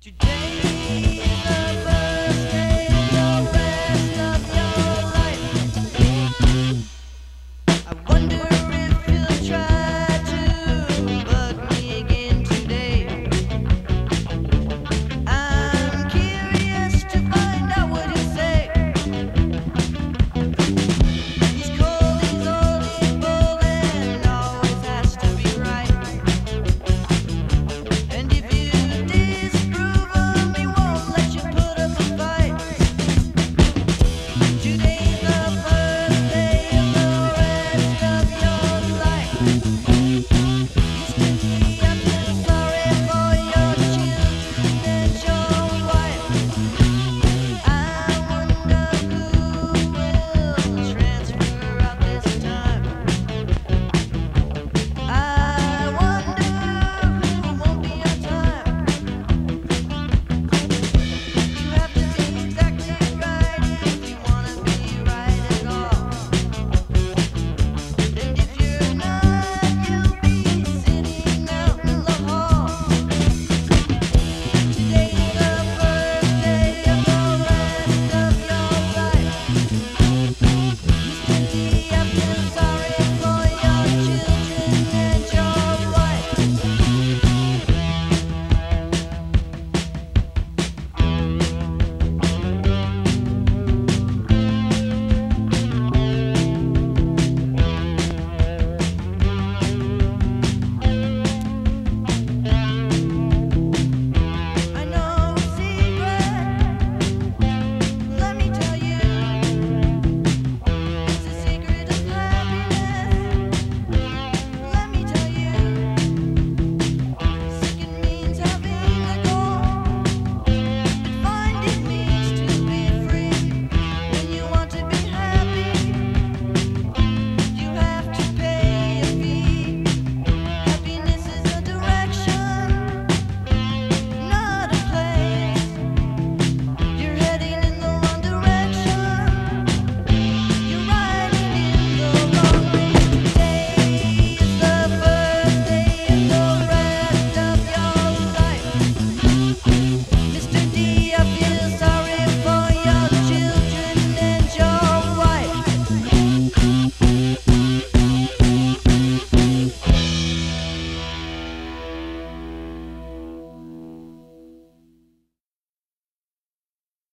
Today